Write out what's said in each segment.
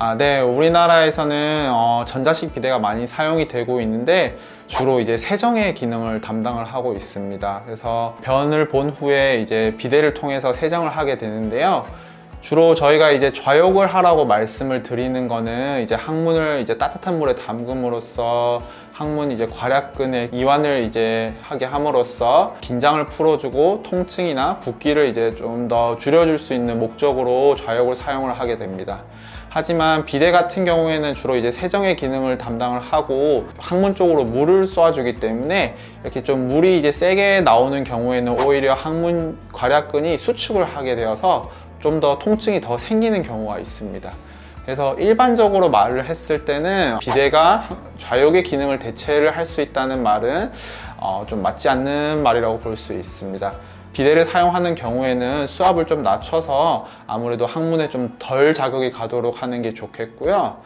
아, 네. 우리나라에서는 어, 전자식 비데가 많이 사용이 되고 있는데 주로 이제 세정의 기능을 담당을 하고 있습니다. 그래서 변을 본 후에 이제 비데를 통해서 세정을 하게 되는데요. 주로 저희가 이제 좌욕을 하라고 말씀을 드리는 거는 이제 항문을 이제 따뜻한 물에 담금으로써 항문 이제 괄약근의 이완을 이제 하게 함으로써 긴장을 풀어주고 통증이나 붓기를 이제 좀 더 줄여줄 수 있는 목적으로 좌욕을 사용을 하게 됩니다. 하지만 비데 같은 경우에는 주로 이제 세정의 기능을 담당을 하고 항문 쪽으로 물을 쏘아주기 때문에 이렇게 좀 물이 이제 세게 나오는 경우에는 오히려 항문 괄약근이 수축을 하게 되어서 좀 더 통증이 더 생기는 경우가 있습니다. 그래서 일반적으로 말을 했을 때는 비데가 좌욕의 기능을 대체를 할 수 있다는 말은 어, 좀 맞지 않는 말이라고 볼 수 있습니다. 비데를 사용하는 경우에는 수압을 좀 낮춰서 아무래도 항문에 좀 덜 자극이 가도록 하는 게 좋겠고요.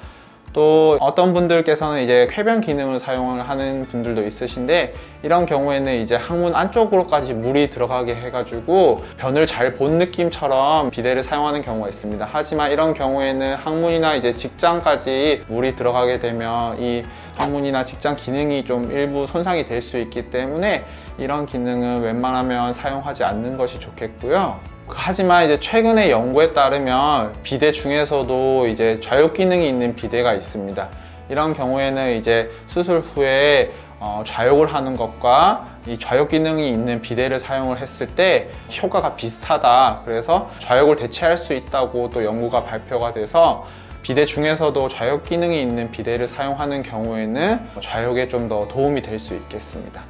또 어떤 분들께서는 이제 쾌변 기능을 사용을 하는 분들도 있으신데 이런 경우에는 이제 항문 안쪽으로까지 물이 들어가게 해가지고 변을 잘 본 느낌처럼 비데를 사용하는 경우가 있습니다. 하지만 이런 경우에는 항문이나 이제 직장까지 물이 들어가게 되면 이 항문이나 직장 기능이 좀 일부 손상이 될 수 있기 때문에 이런 기능은 웬만하면 사용하지 않는 것이 좋겠고요. 하지만 이제 최근의 연구에 따르면 비대 중에서도 이제 좌욕 기능이 있는 비대가 있습니다. 이런 경우에는 이제 수술 후에 어, 좌욕을 하는 것과 이 좌욕 기능이 있는 비대를 사용을 했을 때 효과가 비슷하다. 그래서 좌욕을 대체할 수 있다고 또 연구가 발표가 돼서 비대 중에서도 좌욕 기능이 있는 비대를 사용하는 경우에는 좌욕에 좀 더 도움이 될 수 있겠습니다.